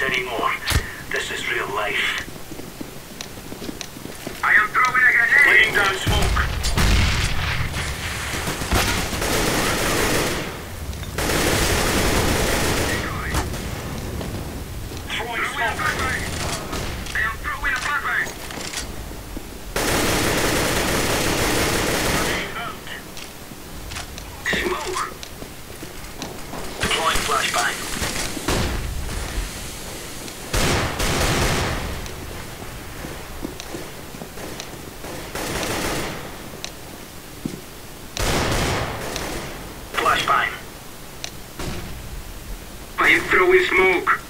this anymore. This is real life. I am throwing a grenade! Laying down smoke. I am throwing a flashbang! Smoke! Deploying flashbang. flashbang. I am throwing smoke.